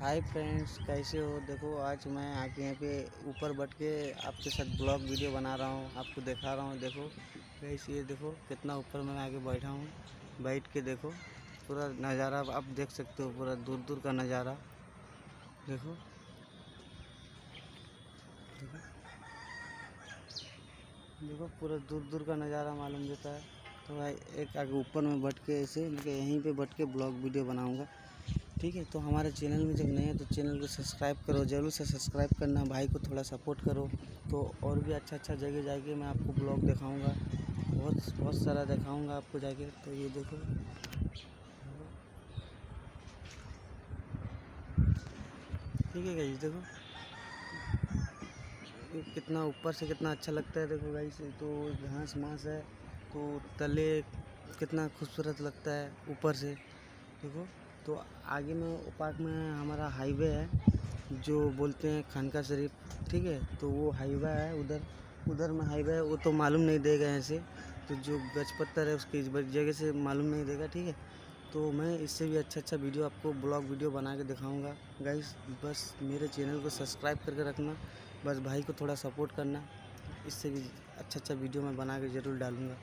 Hi friends, कैसे हो? देखो, आज मैं आके यहाँ पे ऊपर बैठ के आपके साथ ब्लॉग वीडियो बना रहा हूँ, आपको दिखा रहा हूँ। देखो कैसे ये देखो कितना ऊपर मैं आके बैठा हूँ। बैठ के देखो, पूरा नज़ारा, आप देख सकते हो पूरा दूर दूर का नज़ारा। देखो। देखो, पूरा दूर दूर का नज़ारा मालूम देता है। तो भाई, एक आगे ऊपर में बैठ के ऐसे मतलब यहीं पे बैठ के ब्लॉग वीडियो बनाऊँगा। ठीक है तो हमारे चैनल में जब नए हैं तो चैनल को सब्सक्राइब करो, ज़रूर से सब्सक्राइब करना, भाई को थोड़ा सपोर्ट करो। तो और भी अच्छा अच्छा जगह जाके मैं आपको ब्लॉग दिखाऊँगा, बहुत बहुत सारा दिखाऊँगा आपको जाके तो ये देखो। ठीक है गाइस देखो। कितना ऊपर से कितना अच्छा लगता है, देखो गाइस तो घास मास है तो तले कितना खूबसूरत लगता है ऊपर से, देखो। तो आगे में पार्क में हमारा हाईवे है, जो बोलते हैं खानका शरीफ, ठीक है? तो वो हाईवे है, उधर उधर में हाईवे है, वो तो मालूम नहीं देगा ऐसे। तो जो गज पत्थर है उसकी जगह से मालूम नहीं देगा, ठीक है? तो मैं इससे भी अच्छा अच्छा वीडियो आपको, ब्लॉग वीडियो बना के दिखाऊँगा। गाइस, बस मेरे चैनल को सब्सक्राइब करके रखना, बस भाई को थोड़ा सपोर्ट करना। इससे भी अच्छा अच्छा वीडियो मैं बना के ज़रूर डालूँगा।